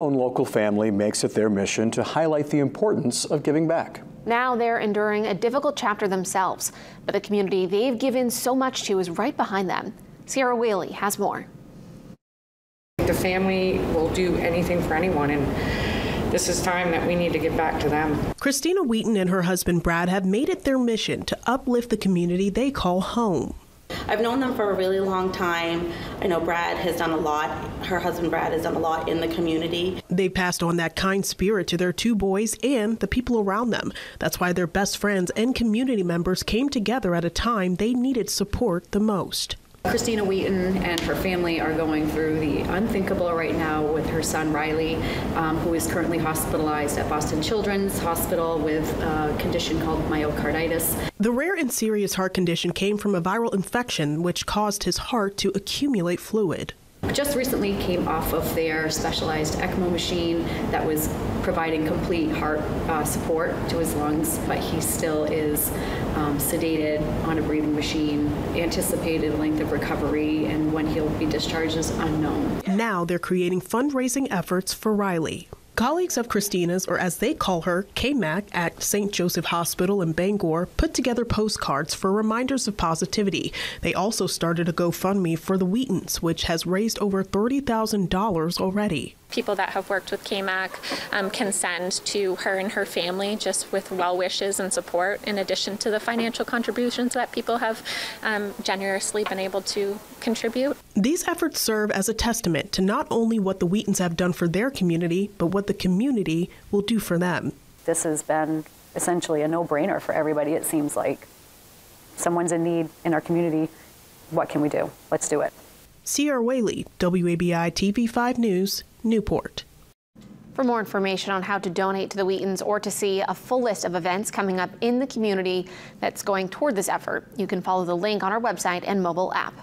own local family makes it their mission to highlight the importance of giving back. Now they're enduring a difficult chapter themselves, but the community they've given so much to is right behind them. Sierra Whaley has more. The family will do anything for anyone, and this is time that we need to get back to them. Christina Wheaton and her husband Brad have made it their mission to uplift the community they call home. I've known them for a really long time. I know Brad has done a lot. Her husband Brad has done a lot in the community. They passed on that kind spirit to their two boys and the people around them. That's why their best friends and community members came together at a time they needed support the most. Christina Wheaton and her family are going through the unthinkable right now with her son Riley, um, who is currently hospitalized at Boston Children's Hospital with a condition called myocarditis. The rare and serious heart condition came from a viral infection which caused his heart to accumulate fluid just recently came off of their specialized ECMO machine that was providing complete heart uh, support to his lungs, but he still is um, sedated on a breathing machine. Anticipated length of recovery and when he'll be discharged is unknown. Now they're creating fundraising efforts for Riley. Colleagues of Christina's, or as they call her, KMAC, at St. Joseph Hospital in Bangor, put together postcards for reminders of positivity. They also started a GoFundMe for the Wheatons, which has raised over $30,000 already people that have worked with KMAC um, can send to her and her family just with well wishes and support, in addition to the financial contributions that people have um, generously been able to contribute. These efforts serve as a testament to not only what the Wheatons have done for their community, but what the community will do for them. This has been essentially a no brainer for everybody, it seems like. Someone's in need in our community. What can we do? Let's do it. Sierra Whaley, WABI TV 5 News, Newport. For more information on how to donate to the Wheatons or to see a full list of events coming up in the community that's going toward this effort, you can follow the link on our website and mobile app.